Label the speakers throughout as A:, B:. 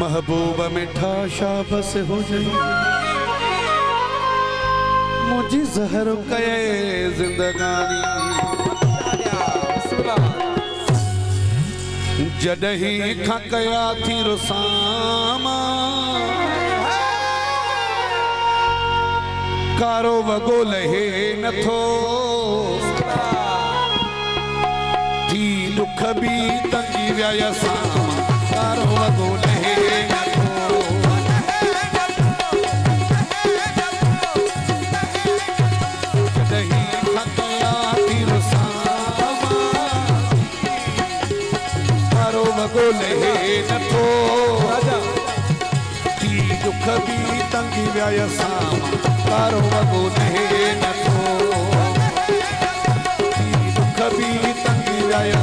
A: महबूब मिठा शाबस हो जाई मुझी जहर कये जिंदगानी। जॾहिं खां कया थी रुसामा। कारो वॻो लहे नथो। थी दुख बि तंगी विया कारो वॻो कारो नथो। थी दुख बि तंगी विया सामा कारो वॻो नथो। थी दुख बि तंगी विया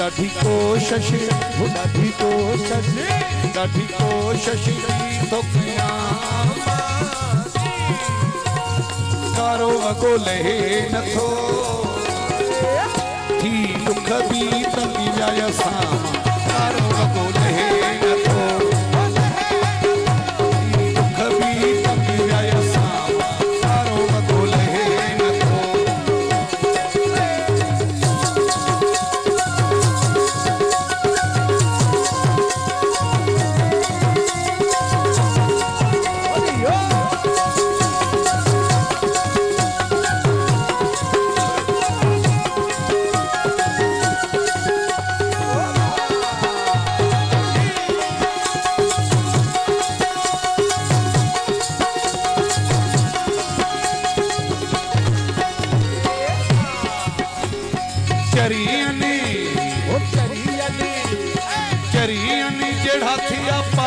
A: ॾाढी कोशिश ॾाढी कोशिश ॾाढी कोशिश थो कयां कारो वॻो लहे नथो थी। दुख भी तंगी विया सामा चरियनी चरियनी जेड़ा थी पार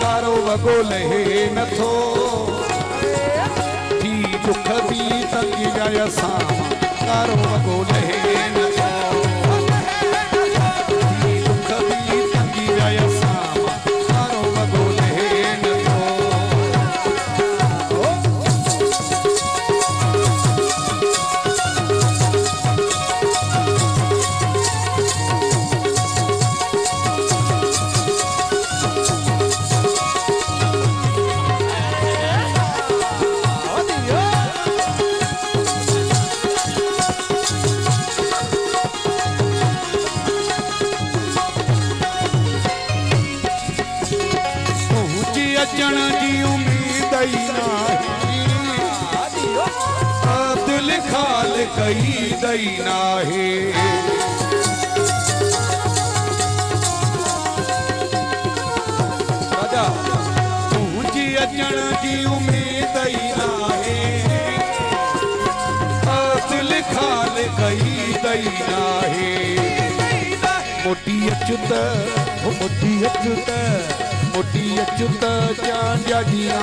A: कारो वॻो लहे नथो थी बि तंगी विया सामा कारो वॻो लहे नथो कई दई नाहे। पहुची अचण जी उम्मीद ई नाहे। दिल खाल कई दई नाहे। मोटी अचुत मोटी अचुत मोटी अचुत चांड्या जिया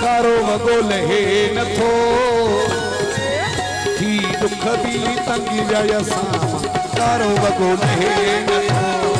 A: कारो वगो लहे नथो। थी दुख बि तंगी विया सामा कारो वगो लहे नथो।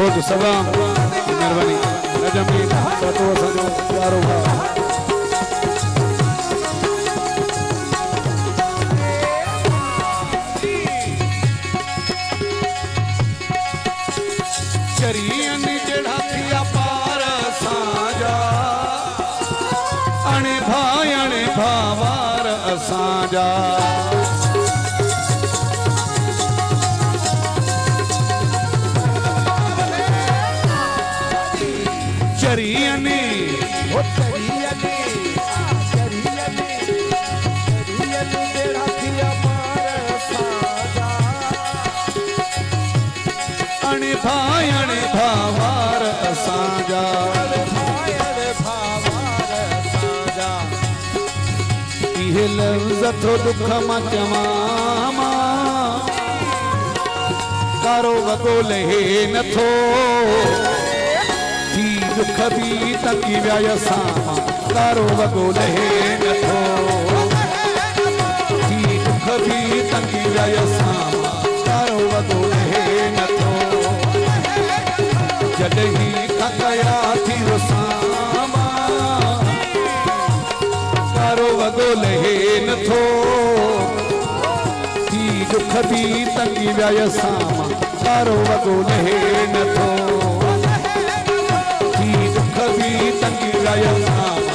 A: रोज़ सदा महिरबानी। रजमी सतो असांजो प्यारो चरियन दिल जथो दुख लहे नथो। दुख भी तकी विया कारो लहे नथो। दुख भी तकी विया नथो ती दुख बि तंगी व्यय वियसां करो वॻो लहे न नथो। ती दुख बि तंगी व्यय वियसां